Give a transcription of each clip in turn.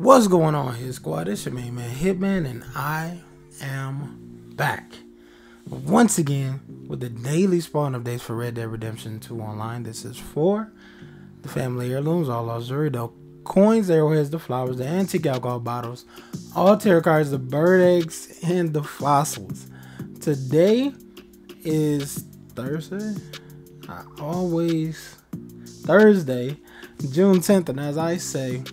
What's going on here, squad? It's your main man, Hitman, and I am back once again with the daily spawn updates for Red Dead Redemption 2 Online. This is for the family heirlooms, all luxury, the coins, arrowheads, the flowers, the antique alcohol bottles, all tarot cards, the bird eggs, and the fossils. Today is Thursday. I always Thursday, June 10th, and as I say,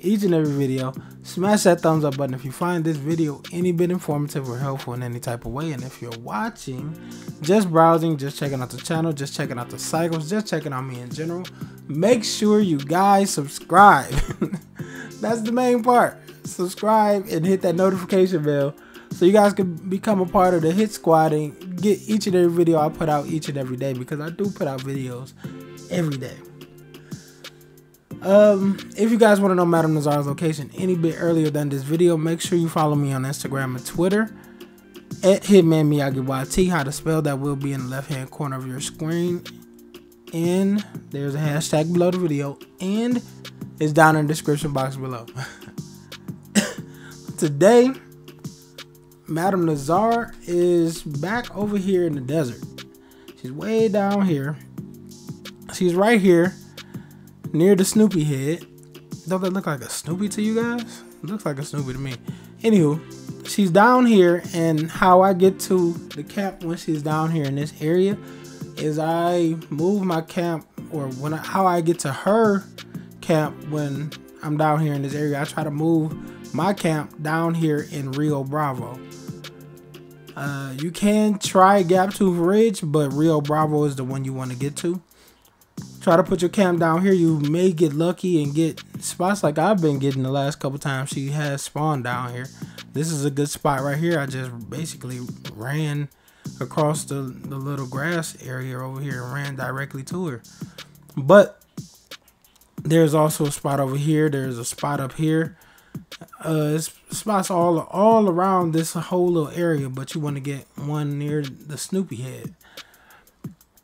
each and every video, smash that thumbs up button if you find this video any bit informative or helpful in any type of way. And if you're watching, just browsing, just checking out the channel, just checking out the cycles, just checking out me in general, make sure you guys subscribe. That's the main part. Subscribe and hit that notification bell so you guys can become a part of the hit squad and get each and every video I put out each and every day because I do put out videos every day. Um, if you guys want to know Madame Nazar's location any bit earlier than this video, make sure you follow me on Instagram and Twitter at Hitman Miyagii YT. How to spell that will be in the left hand corner of your screen. And there's a hashtag below the video, and it's down in the description box below. Today, Madame Nazar is back over here in the desert. She's way down here. She's right here near the Snoopy head. Don't that look like a Snoopy to you guys? It looks like a Snoopy to me. Anywho, she's down here, and how I get to the camp when she's down here in this area is I move my camp, or when I, how I get to her camp when I'm down here in this area. I try to move my camp down here in Rio Bravo. Uh, you can try Gaptooth Ridge, but Rio Bravo is the one you want to get to try to put your cam down here, you may get lucky and get spots like I've been getting the last couple times she has spawned down here. This is a good spot right here. I just basically ran across the, the little grass area over here and ran directly to her. But there's also a spot over here. There's a spot up here. Uh, spots all all around this whole little area, but you want to get one near the Snoopy head.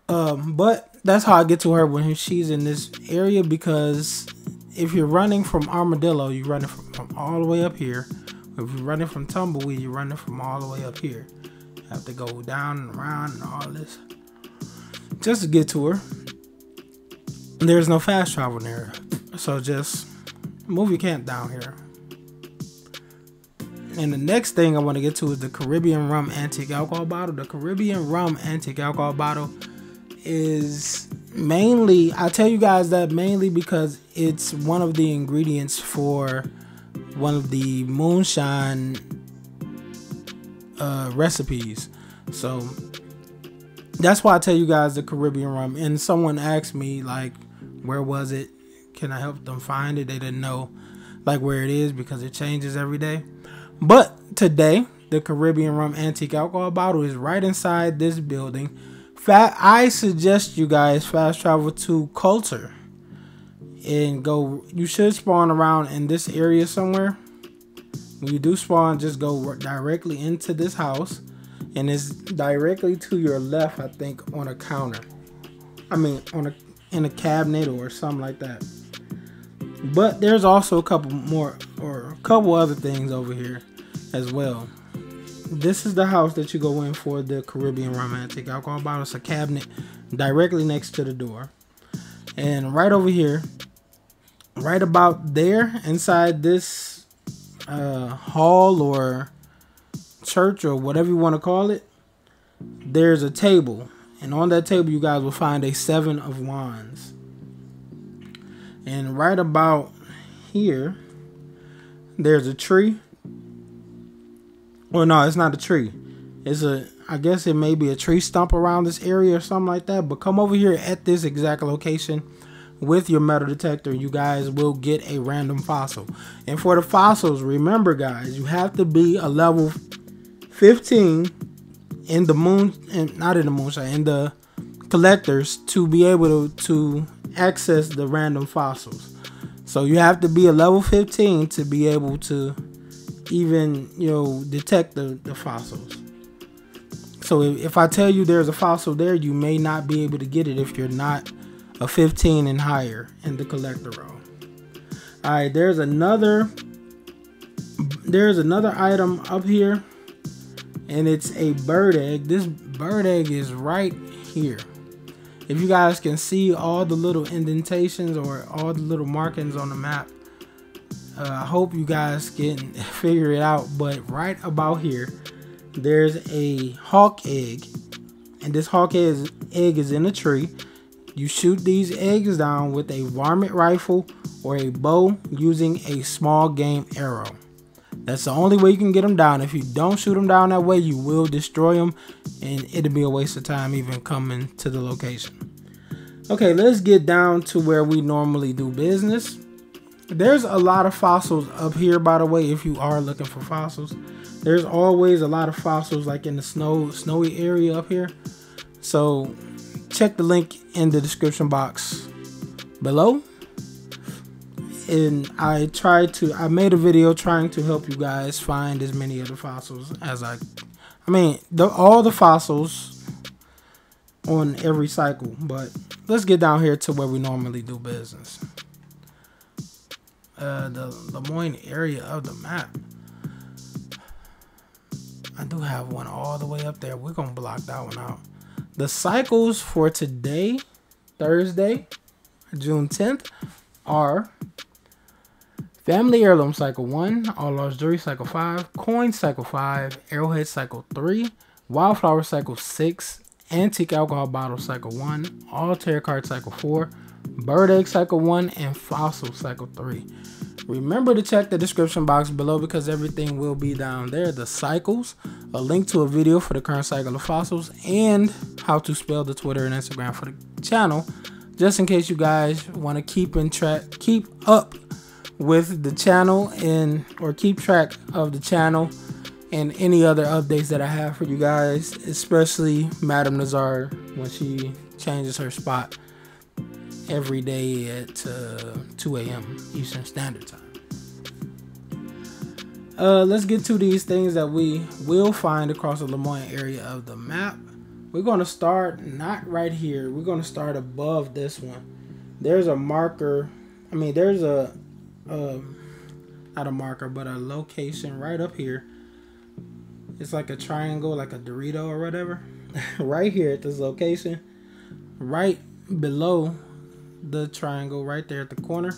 Um, but that's how I get to her when she's in this area because if you're running from Armadillo, you're running from, from all the way up here. If you're running from Tumbleweed, you're running from all the way up here. You have to go down and around and all this just to get to her. There's no fast travel there, so just move your camp down here. And the next thing I want to get to is the Caribbean Rum Antique Alcohol Bottle. The Caribbean Rum Antique Alcohol Bottle is mainly I tell you guys that mainly because it's one of the ingredients for one of the moonshine uh, recipes. So that's why I tell you guys the Caribbean rum. And someone asked me like, where was it? Can I help them find it? They didn't know like where it is because it changes every day. But today, the Caribbean rum antique alcohol bottle is right inside this building Fat, I suggest you guys fast travel to Colter and go. You should spawn around in this area somewhere. When you do spawn, just go directly into this house, and it's directly to your left. I think on a counter. I mean, on a in a cabinet or something like that. But there's also a couple more or a couple other things over here as well this is the house that you go in for the Caribbean rum antique alcohol bottle. It's a cabinet directly next to the door. And right over here, right about there, inside this uh, hall or church or whatever you want to call it, there's a table. And on that table, you guys will find a seven of wands. And right about here, there's a tree well, no, it's not a tree. It's a, I guess it may be a tree stump around this area or something like that. But come over here at this exact location with your metal detector. You guys will get a random fossil. And for the fossils, remember, guys, you have to be a level 15 in the moon, and not in the moonshine, in the collectors to be able to, to access the random fossils. So you have to be a level 15 to be able to even you know detect the, the fossils. So if, if I tell you there's a fossil there, you may not be able to get it if you're not a 15 and higher in the collector row. All right, there's another there's another item up here, and it's a bird egg. This bird egg is right here. If you guys can see all the little indentations or all the little markings on the map, uh, I hope you guys can figure it out. But right about here, there's a hawk egg, and this hawk egg is in a tree. You shoot these eggs down with a varmint rifle or a bow using a small game arrow. That's the only way you can get them down. If you don't shoot them down that way, you will destroy them, and it'll be a waste of time even coming to the location. Okay, let's get down to where we normally do business. There's a lot of fossils up here, by the way, if you are looking for fossils. There's always a lot of fossils like in the snow snowy area up here. So check the link in the description box below and I tried to I made a video trying to help you guys find as many of the fossils as I I mean the, all the fossils on every cycle but let's get down here to where we normally do business uh, the Lemoyne area of the map. I do have one all the way up there. We're gonna block that one out. The cycles for today Thursday June 10th are Family Heirloom Cycle 1, All Lost Jewelry Cycle 5, Coin Cycle 5, Arrowhead Cycle 3, Wildflower Cycle 6, Antique Alcohol Bottle Cycle 1, All Tarot Card Cycle 4, Bird Egg Cycle 1, and Fossil Cycle 3. Remember to check the description box below because everything will be down there. The cycles, a link to a video for the current cycle of fossils, and how to spell the Twitter and Instagram for the channel, just in case you guys want to keep in track, keep up with the channel and or keep track of the channel and any other updates that I have for you guys, especially Madame Nazar when she changes her spot every day at uh, 2 a.m. Eastern Standard Time. Uh, let's get to these things that we will find across the Lemoyne area of the map. We're going to start not right here. We're going to start above this one. There's a marker. I mean, there's a um, not a marker, but a location right up here. It's like a triangle, like a Dorito or whatever. right here at this location, right below the triangle, right there at the corner,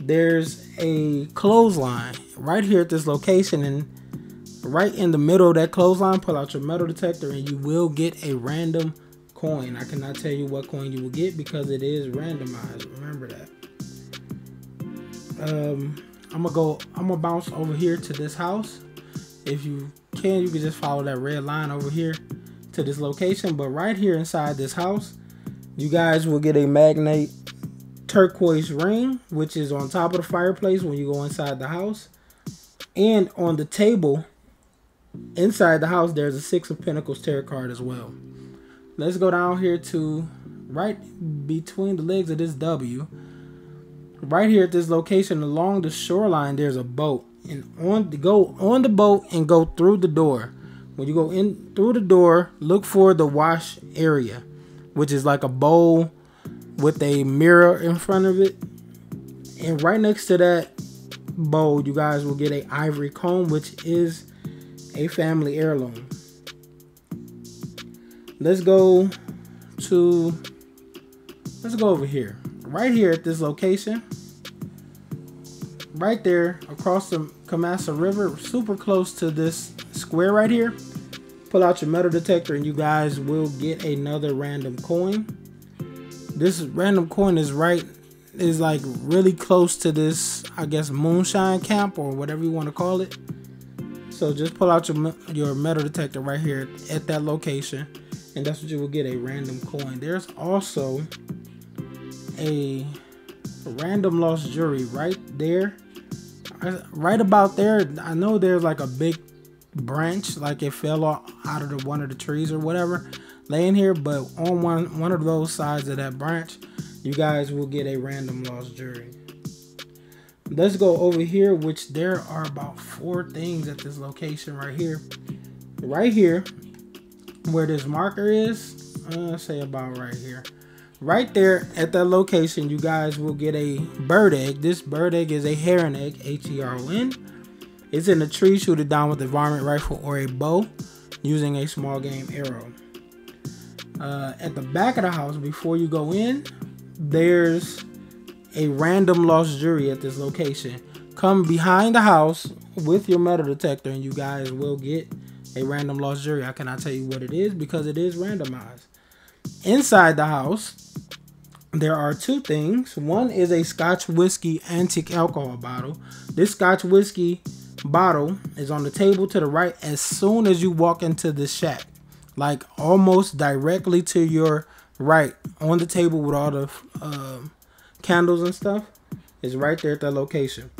there's a clothesline right here at this location. And right in the middle of that clothesline, pull out your metal detector and you will get a random coin. I cannot tell you what coin you will get because it is randomized. Remember that um, I'm gonna go. I'm gonna bounce over here to this house. If you can, you can just follow that red line over here to this location. But right here inside this house, you guys will get a magnate turquoise ring, which is on top of the fireplace when you go inside the house. And on the table inside the house, there's a Six of Pentacles tarot card as well. Let's go down here to right between the legs of this W right here at this location along the shoreline there's a boat and on the go on the boat and go through the door when you go in through the door look for the wash area which is like a bowl with a mirror in front of it and right next to that bowl you guys will get a ivory comb which is a family heirloom let's go to let's go over here right here at this location right there across the Kamassa River, super close to this square right here. Pull out your metal detector and you guys will get another random coin. This random coin is right, is like really close to this, I guess, moonshine camp or whatever you want to call it. So just pull out your, your metal detector right here at that location and that's what you will get a random coin. There's also a random lost jewelry right there right about there, I know there's like a big branch, like it fell out of the, one of the trees or whatever, laying here. But on one one of those sides of that branch, you guys will get a random lost jury. Let's go over here, which there are about four things at this location right here. Right here, where this marker is, uh, say about right here right there at that location you guys will get a bird egg this bird egg is a heron egg h-e-r-o-n It's in a tree, shoot it down with a varmint rifle or a bow using a small game arrow. Uh, at the back of the house, before you go in, there's a random lost jewelry at this location. Come behind the house with your metal detector and you guys will get a random lost jewelry. I cannot tell you what it is because it is randomized. Inside the house, there are two things. One is a Scotch whiskey antique alcohol bottle. This Scotch whiskey bottle is on the table to the right as soon as you walk into the shack. Like almost directly to your right on the table with all the uh, candles and stuff is right there at that location.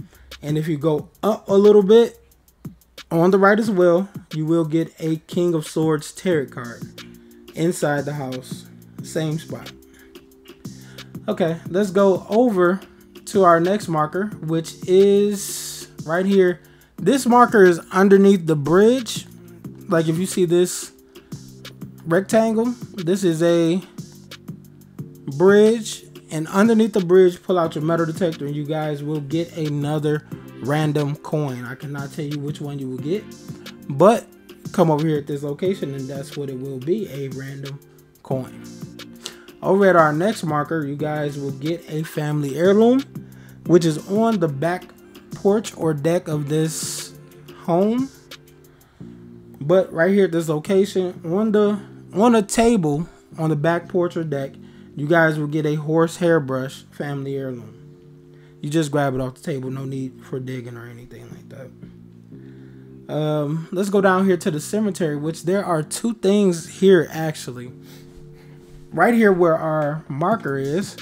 And if you go up a little bit on the right as well, you will get a King of Swords tarot card inside the house. Same spot. Okay, let's go over to our next marker, which is right here. This marker is underneath the bridge. Like if you see this rectangle, this is a bridge. And underneath the bridge, pull out your metal detector and you guys will get another random coin. I cannot tell you which one you will get, but come over here at this location and that's what it will be, a random coin. Over at our next marker, you guys will get a family heirloom, which is on the back porch or deck of this home. But right here at this location, on the on a table on the back porch or deck, you guys will get a horse hairbrush family heirloom. You just grab it off the table, no need for digging or anything like that. Um, let's go down here to the cemetery, which there are two things here actually right here where our marker is,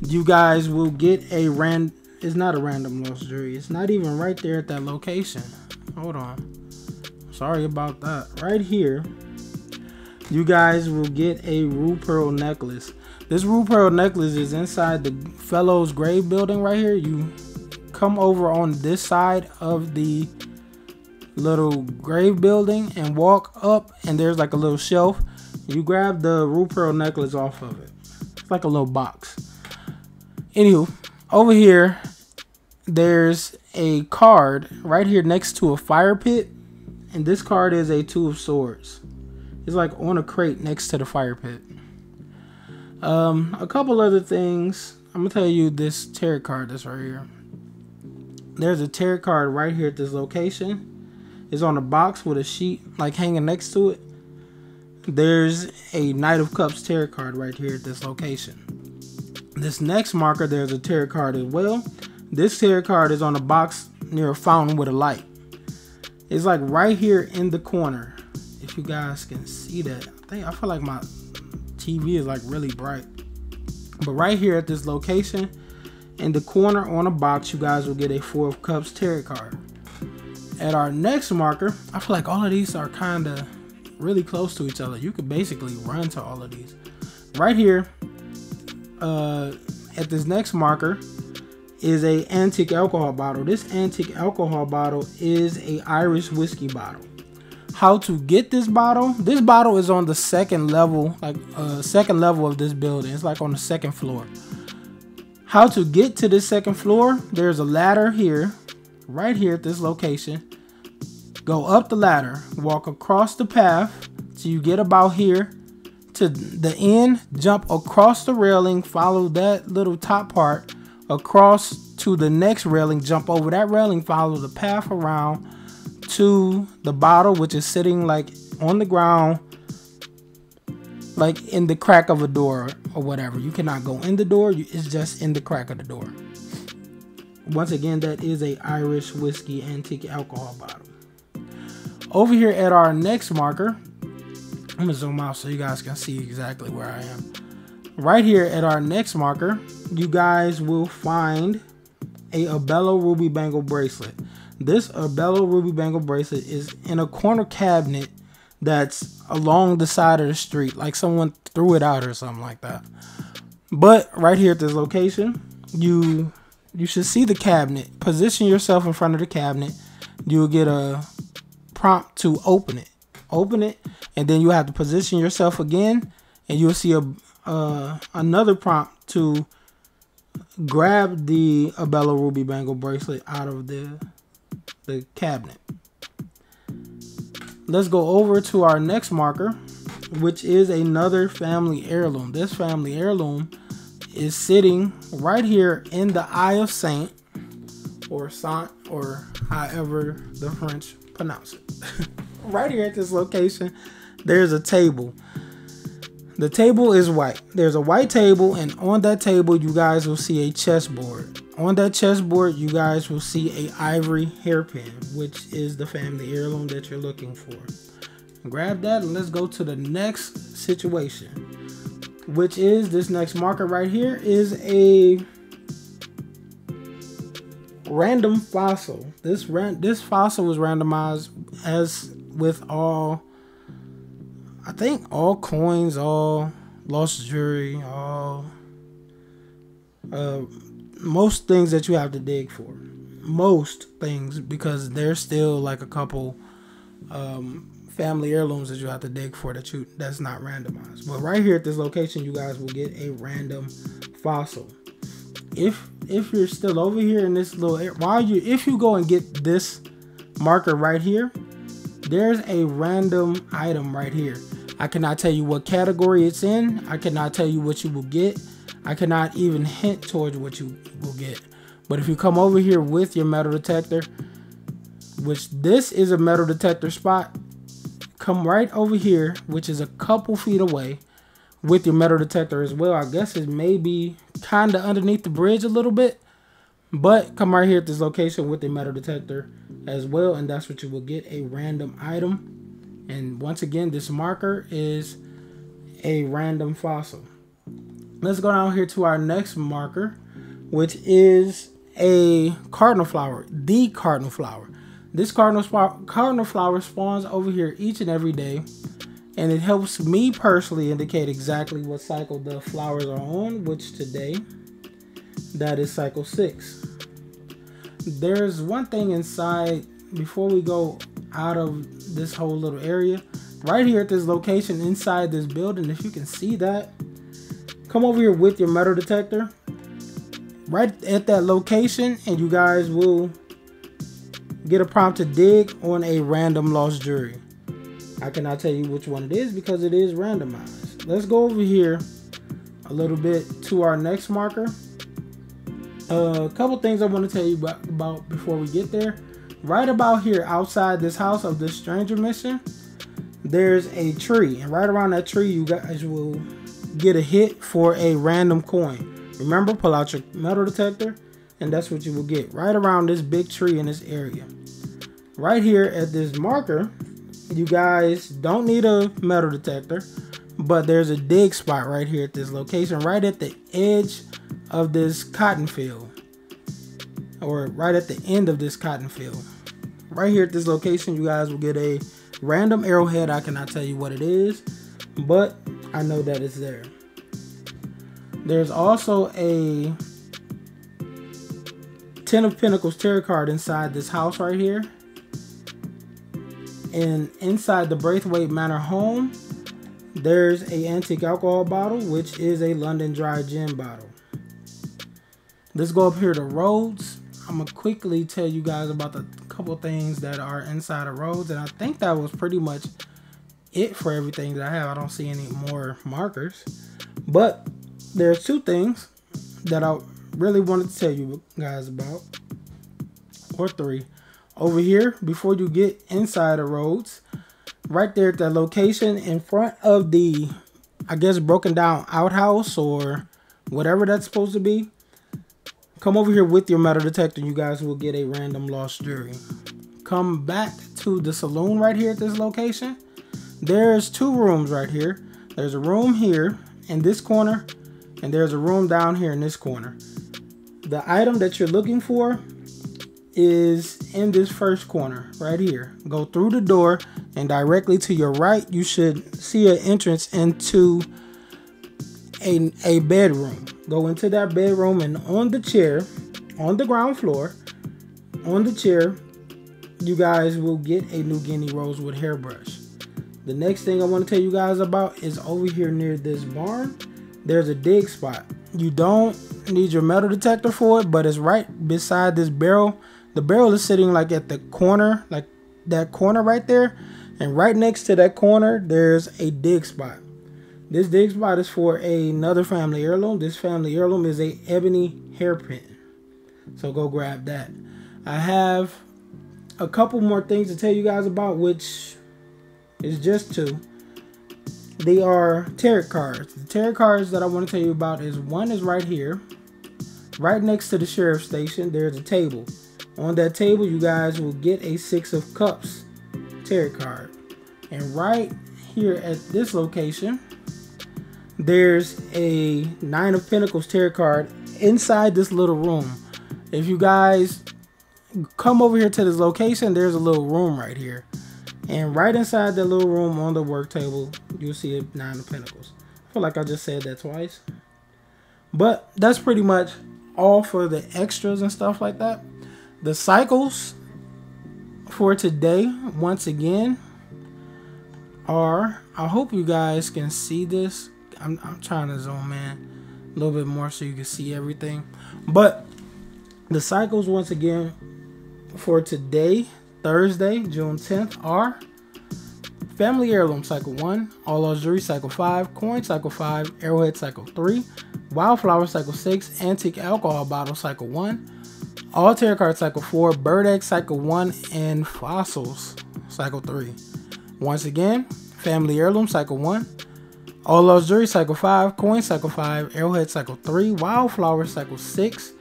you guys will get a rand. It's not a random jewelry. It's not even right there at that location. Hold on. Sorry about that. Right here, you guys will get a Rue Pearl necklace. This Rue Pearl necklace is inside the Fellows Grave building right here. You come over on this side of the little grave building and walk up and there's like a little shelf you grab the Rue Pearl necklace off of it. It's like a little box. Anywho, over here, there's a card right here next to a fire pit. And this card is a Two of Swords. It's like on a crate next to the fire pit. Um, a couple other things. I'm gonna tell you this tarot card that's right here. There's a tarot card right here at this location. It's on a box with a sheet like hanging next to it there's a Knight of Cups tarot card right here at this location. This next marker, there's a tarot card as well. This tarot card is on a box near a fountain with a light. It's like right here in the corner. If you guys can see that. I think I feel like my TV is like really bright. But right here at this location, in the corner on a box, you guys will get a Four of Cups tarot card. At our next marker, I feel like all of these are kind of really close to each other. You could basically run to all of these. Right here, uh, at this next marker, is a antique alcohol bottle. This antique alcohol bottle is a Irish whiskey bottle. How to get this bottle? This bottle is on the second level, like uh, second level of this building. It's like on the second floor. How to get to this second floor? There's a ladder here, right here at this location. Go up the ladder, walk across the path till you get about here to the end, jump across the railing, follow that little top part across to the next railing, jump over that railing, follow the path around to the bottle, which is sitting like on the ground, like in the crack of a door or whatever. You cannot go in the door, it's just in the crack of the door. Once again, that is a Irish whiskey antique alcohol bottle. Over here at our next marker, I'm gonna zoom out so you guys can see exactly where I am. Right here at our next marker, you guys will find a Abello Ruby Bangle bracelet. This Abello Ruby Bangle bracelet is in a corner cabinet that's along the side of the street, like someone threw it out or something like that. But right here at this location, you you should see the cabinet. Position yourself in front of the cabinet. You'll get a prompt to open it. Open it, and then you have to position yourself again, and you'll see a uh, another prompt to grab the Abello Ruby Bangle bracelet out of the the cabinet. Let's go over to our next marker, which is another family heirloom. This family heirloom is sitting right here in the Eye of Saint, or Saint, or however the French pronounce it. right here at this location, there's a table. The table is white. There's a white table, and on that table, you guys will see a chessboard. On that chessboard, you guys will see a ivory hairpin, which is the family heirloom that you're looking for. Grab that and let's go to the next situation, which is this next marker right here is a random fossil. This ran this fossil was randomized as with all I think all coins, all lost jewelry, all uh, most things that you have to dig for. Most things because there's still like a couple um, family heirlooms that you have to dig for that you that's not randomized. But right here at this location, you guys will get a random fossil. If if you're still over here in this little while you if you go and get this marker right here, there's a random item right here. I cannot tell you what category it's in. I cannot tell you what you will get. I cannot even hint towards what you will get. But if you come over here with your metal detector, which this is a metal detector spot, come right over here, which is a couple feet away with your metal detector as well. I guess it may be kind of underneath the bridge a little bit, but come right here at this location with the metal detector as well, and that's what you will get, a random item. And once again, this marker is a random fossil. Let's go down here to our next marker, which is a cardinal flower, the cardinal flower. This cardinal, cardinal flower spawns over here each and every day, and it helps me personally indicate exactly what cycle the flowers are on, which today, that is cycle six. There's one thing inside, before we go out of this whole little area, right here at this location inside this building, if you can see that, come over here with your metal detector right at that location and you guys will get a prompt to dig on a random lost jury. I cannot tell you which one it is because it is randomized. Let's go over here a little bit to our next marker. Uh, a couple things I want to tell you about before we get there. Right about here outside this house of this stranger mission, there's a tree. And right around that tree, you guys will get a hit for a random coin. Remember, pull out your metal detector, and that's what you will get right around this big tree in this area. Right here at this marker, you guys don't need a metal detector, but there's a dig spot right here at this location, right at the edge of this cotton field, or right at the end of this cotton field. Right here at this location, you guys will get a random arrowhead. I cannot tell you what it is, but I know that it's there. There's also a Ten of Pentacles tarot card inside this house right here. And inside the Braithwaite Manor home, there's a antique alcohol bottle, which is a London Dry Gin bottle. Let's go up here to Rhodes. I'm gonna quickly tell you guys about the couple things that are inside of Rhodes, and I think that was pretty much it for everything that I have. I don't see any more markers. But there's two things that I really wanted to tell you guys about. Or three. Over here, before you get inside of Rhodes, right there at the location in front of the, I guess, broken down outhouse or whatever that's supposed to be. Come over here with your metal detector. You guys will get a random lost jewelry. Come back to the saloon right here at this location there's two rooms right here. There's a room here in this corner, and there's a room down here in this corner. The item that you're looking for is in this first corner right here. Go through the door and directly to your right, you should see an entrance into a, a bedroom. Go into that bedroom and on the chair, on the ground floor, on the chair, you guys will get a New Guinea rosewood hairbrush. The next thing I want to tell you guys about is over here near this barn. There's a dig spot. You don't need your metal detector for it, but it's right beside this barrel The barrel is sitting like at the corner, like that corner right there. And right next to that corner, there's a dig spot. This dig spot is for another family heirloom. This family heirloom is a ebony hairpin. So go grab that. I have a couple more things to tell you guys about, which is just two. They are tarot cards. The tarot cards that I want to tell you about is one is right here. Right next to the sheriff station, there's a table. On that table, you guys will get a Six of Cups tarot card. And right here at this location, there's a Nine of Pentacles tarot card inside this little room. If you guys come over here to this location, there's a little room right here. And right inside that little room on the work table, you'll see a Nine of Pentacles. I feel like I just said that twice. But that's pretty much all for the extras and stuff like that. The cycles for today, once again, are I hope you guys can see this. I'm, I'm trying to zoom in a little bit more so you can see everything. But the cycles, once again, for today, Thursday, June 10th, are Family Heirloom Cycle 1, All Jewelry Cycle 5, Coin Cycle 5, Arrowhead Cycle 3, Wildflower Cycle 6, Antique Alcohol Bottle Cycle 1, All Tarot Card Cycle 4, Bird Egg Cycle 1, and Fossils Cycle 3. Once again, Family Heirloom Cycle 1, All Lost Cycle 5, Coin Cycle 5, Arrowhead Cycle 3, Wildflower Cycle 6,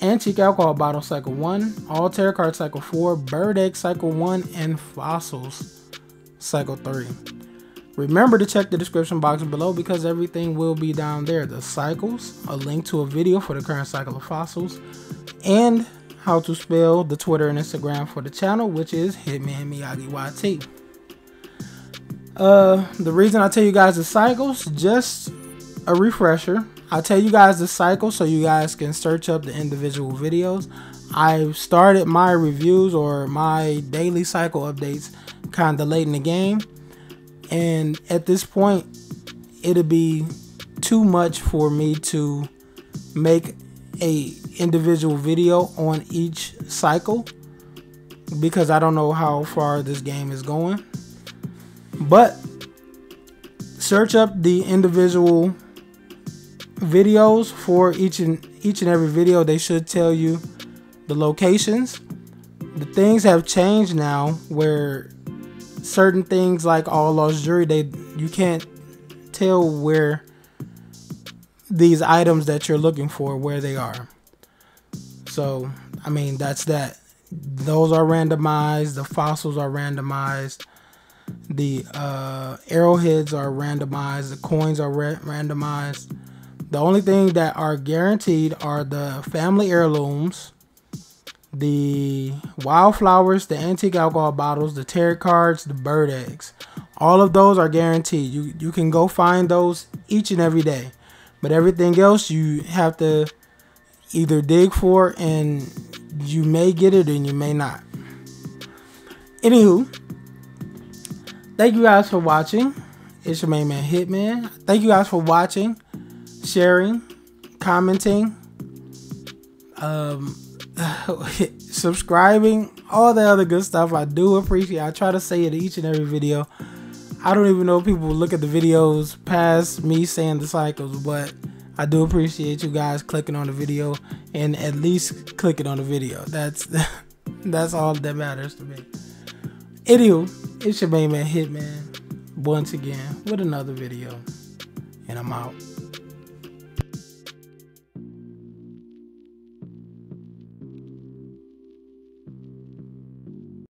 Antique Alcohol Bottle Cycle 1, All Tarot Card Cycle 4, Bird Egg Cycle 1, and Fossils Cycle 3. Remember to check the description box below because everything will be down there. The cycles, a link to a video for the current cycle of fossils, and how to spell the Twitter and Instagram for the channel, which is Hitman Miyagii YT. Uh, the reason I tell you guys the cycles, just a refresher. I tell you guys the cycle so you guys can search up the individual videos. I've started my reviews or my daily cycle updates kind of late in the game and at this point it'll be too much for me to make a individual video on each cycle because I don't know how far this game is going. But search up the individual videos for each and each and every video. They should tell you the locations. The things have changed now where certain things like all lost jewelry they you can't tell where these items that you're looking for where they are so i mean that's that those are randomized the fossils are randomized the uh, arrowheads are randomized the coins are ra- randomized the only thing that are guaranteed are the family heirlooms the wildflowers, the antique alcohol bottles, the tarot cards, the bird eggs. All of those are guaranteed. You you can go find those each and every day. But everything else you have to either dig for and you may get it and you may not. Anywho, thank you guys for watching. It's your main man Hitman. Thank you guys for watching, sharing, commenting. Um subscribing, all the other good stuff. I do appreciate. I try to say it each and every video. I don't even know if people look at the videos past me saying the cycles, but I do appreciate you guys clicking on the video and at least clicking on the video. That's that's all that matters to me. Anywho, it's your main man Hitman once again with another video, and I'm out.